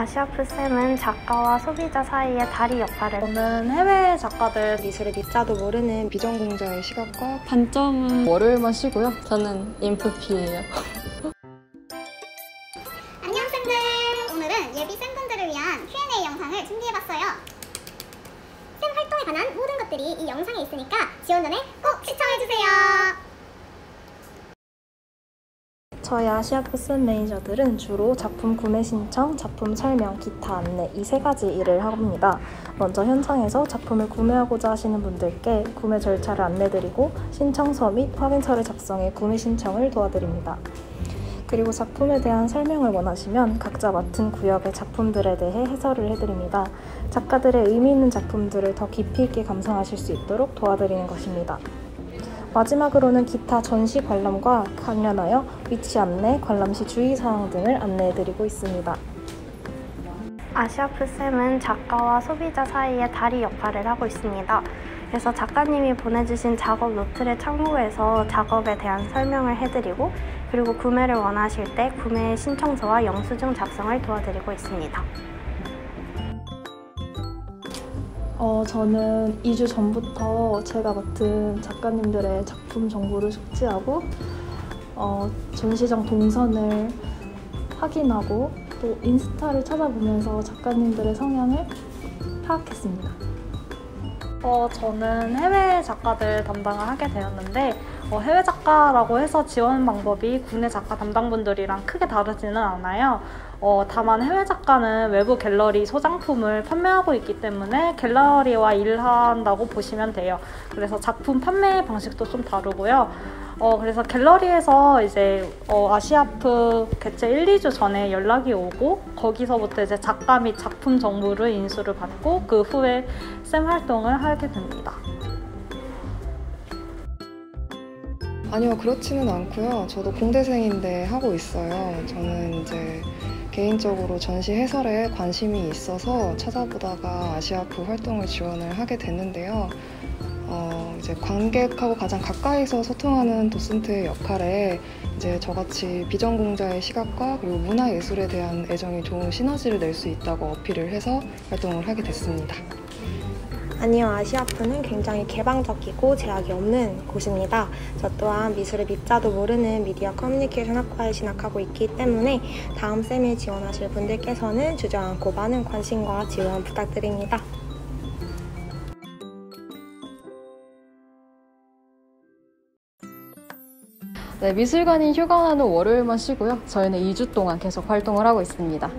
아시아프쌤은 작가와 소비자 사이의 다리 역할을 저는 해외 작가들 미술의 밑자도 모르는 비전공자의 시각과 단점은 월요일만 쉬고요. 저는 인프피예요. 안녕 쌤들! 오늘은 예비 쌤분들을 위한 Q&A 영상을 준비해봤어요. 쌤 활동에 관한 모든 것들이 이 영상에 있으니까 지원 전에 꼭 시청해주세요. 저희 아시아프쌤 매니저들은 주로 작품 구매 신청, 작품 설명, 기타 안내 이 세 가지 일을 합니다. 먼저 현장에서 작품을 구매하고자 하시는 분들께 구매 절차를 안내드리고 신청서 및 확인서를 작성해 구매 신청을 도와드립니다. 그리고 작품에 대한 설명을 원하시면 각자 맡은 구역의 작품들에 대해 해설을 해드립니다. 작가들의 의미 있는 작품들을 더 깊이 있게 감상하실 수 있도록 도와드리는 것입니다. 마지막으로는 기타 전시 관람과 관련하여 위치 안내, 관람 시 주의사항 등을 안내해드리고 있습니다. 아시아프쌤은 작가와 소비자 사이의 다리 역할을 하고 있습니다. 그래서 작가님이 보내주신 작업 노트를 참고해서 작업에 대한 설명을 해드리고 그리고 구매를 원하실 때 구매 신청서와 영수증 작성을 도와드리고 있습니다. 어, 저는 2주 전부터 제가 맡은 작가님들의 작품 정보를 숙지하고 어, 전시장 동선을 확인하고 또 인스타를 찾아보면서 작가님들의 성향을 파악했습니다. 어, 저는 해외 작가들 담당을 하게 되었는데 어, 해외 작가라고 해서 지원 방법이 국내 작가 담당분들이랑 크게 다르지는 않아요. 어, 다만 해외 작가는 외부 갤러리 소장품을 판매하고 있기 때문에 갤러리와 일한다고 보시면 돼요. 그래서 작품 판매 방식도 좀 다르고요. 어, 그래서 갤러리에서 이제 어, 아시아프 개최 1, 2주 전에 연락이 오고 거기서부터 이제 작가 및 작품 정보를 인수를 받고 그 후에 쌤 활동을 하게 됩니다. 아니요 그렇지는 않고요. 저도 공대생인데 하고 있어요. 저는 이제 개인적으로 전시 해설에 관심이 있어서 찾아보다가 아시아프 활동을 지원을 하게 됐는데요. 어, 이제 관객하고 가장 가까이서 소통하는 도슨트의 역할에 이제 저같이 비전공자의 시각과 그리고 문화예술에 대한 애정이 좋은 시너지를 낼 수 있다고 어필을 해서 활동을 하게 됐습니다. 아니요, 아시아프는 굉장히 개방적이고 제약이 없는 곳입니다. 저 또한 미술의 밑자도 모르는 미디어 커뮤니케이션 학과에 진학하고 있기 때문에 다음 쌤에 지원하실 분들께서는 주저앉고 많은 관심과 지원 부탁드립니다. 네, 미술관이 휴관하는 월요일만 쉬고요. 저희는 2주 동안 계속 활동을 하고 있습니다.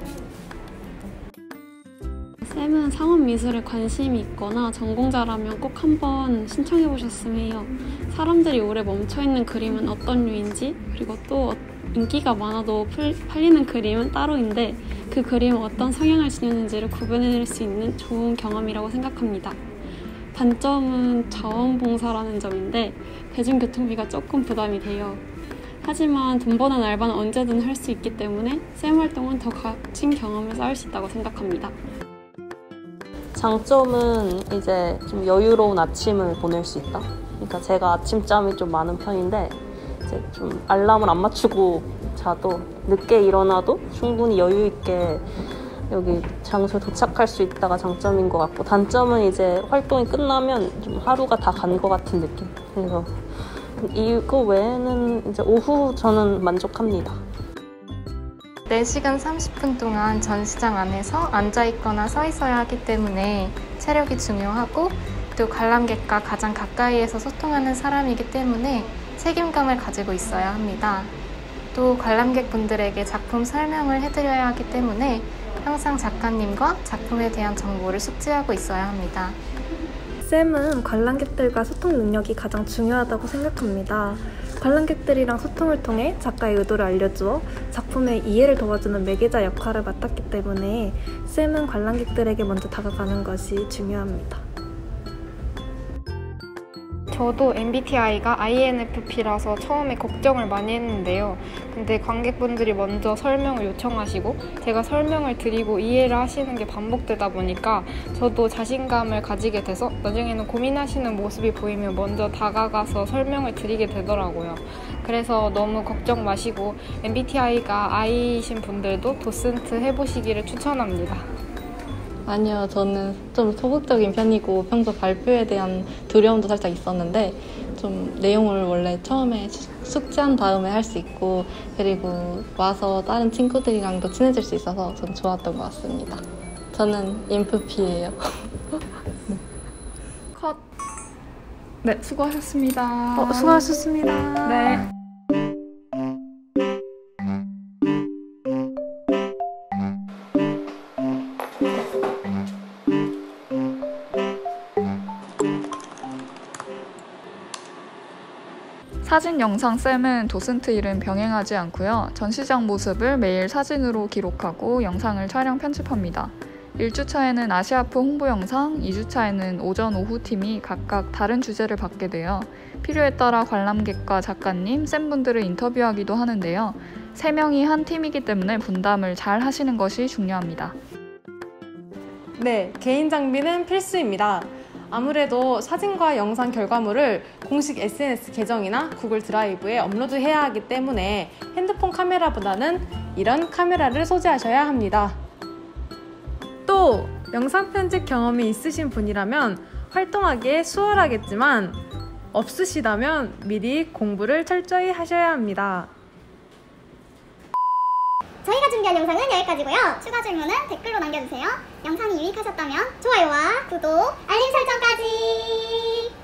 상업 미술에 관심이 있거나 전공자라면 꼭 한번 신청해 보셨으면 해요. 사람들이 오래 멈춰 있는 그림은 어떤 류인지 그리고 또 인기가 많아도 팔리는 그림은 따로인데 그 그림은 어떤 성향을 지녔는지를 구분해낼 수 있는 좋은 경험이라고 생각합니다. 단점은 자원봉사라는 점인데 대중교통비가 조금 부담이 돼요. 하지만 돈 버는 알바는 언제든 할 수 있기 때문에 쌤 활동은 더 값진 경험을 쌓을 수 있다고 생각합니다. 장점은 이제 좀 여유로운 아침을 보낼 수 있다. 그러니까 제가 아침잠이 좀 많은 편인데 이제 좀 알람을 안 맞추고 자도 늦게 일어나도 충분히 여유 있게 여기 장소에 도착할 수 있다가 장점인 것 같고 단점은 이제 활동이 끝나면 좀 하루가 다 간 것 같은 느낌. 그래서 이거 외에는 이제 오후 저는 만족합니다. 4시간 30분 동안 전시장 안에서 앉아있거나 서 있어야 하기 때문에 체력이 중요하고 또 관람객과 가장 가까이에서 소통하는 사람이기 때문에 책임감을 가지고 있어야 합니다. 또 관람객분들에게 작품 설명을 해드려야 하기 때문에 항상 작가님과 작품에 대한 정보를 숙지하고 있어야 합니다. 쌤은 관람객들과 소통 능력이 가장 중요하다고 생각합니다. 관람객들이랑 소통을 통해 작가의 의도를 알려주어 작품의 이해를 도와주는 매개자 역할을 맡았기 때문에 쌤은 관람객들에게 먼저 다가가는 것이 중요합니다. 저도 MBTI가 INFP라서 처음에 걱정을 많이 했는데요. 근데 관객분들이 먼저 설명을 요청하시고 제가 설명을 드리고 이해를 하시는 게 반복되다 보니까 저도 자신감을 가지게 돼서 나중에는 고민하시는 모습이 보이면 먼저 다가가서 설명을 드리게 되더라고요. 그래서 너무 걱정 마시고 MBTI가 I이신 분들도 도슨트 해보시기를 추천합니다. 아니요, 저는 좀 소극적인 편이고 평소 발표에 대한 두려움도 살짝 있었는데 좀 내용을 원래 처음에 숙지한 다음에 할 수 있고 그리고 와서 다른 친구들이랑도 친해질 수 있어서 전 좋았던 것 같습니다. 저는 인프피예요. 컷. 네, 수고하셨습니다. 어, 수고하셨습니다. 네. 사진 영상 쌤은 도슨트 일은 병행하지 않고요. 전시장 모습을 매일 사진으로 기록하고 영상을 촬영 편집합니다. 1주차에는 아시아프 홍보 영상, 2주차에는 오전 오후 팀이 각각 다른 주제를 받게 되어 필요에 따라 관람객과 작가님, 쌤분들을 인터뷰하기도 하는데요. 3명이 한 팀이기 때문에 분담을 잘 하시는 것이 중요합니다. 네, 개인 장비는 필수입니다. 아무래도 사진과 영상 결과물을 공식 SNS 계정이나 구글 드라이브에 업로드해야 하기 때문에 핸드폰 카메라보다는 이런 카메라를 소지하셔야 합니다. 또 영상 편집 경험이 있으신 분이라면 활동하기에 수월하겠지만 없으시다면 미리 공부를 철저히 하셔야 합니다. 저희가 준비한 영상은 여기까지고요. 추가 질문은 댓글로 남겨주세요. 영상이 유익하셨다면 좋아요와 구독, 알림 설정까지!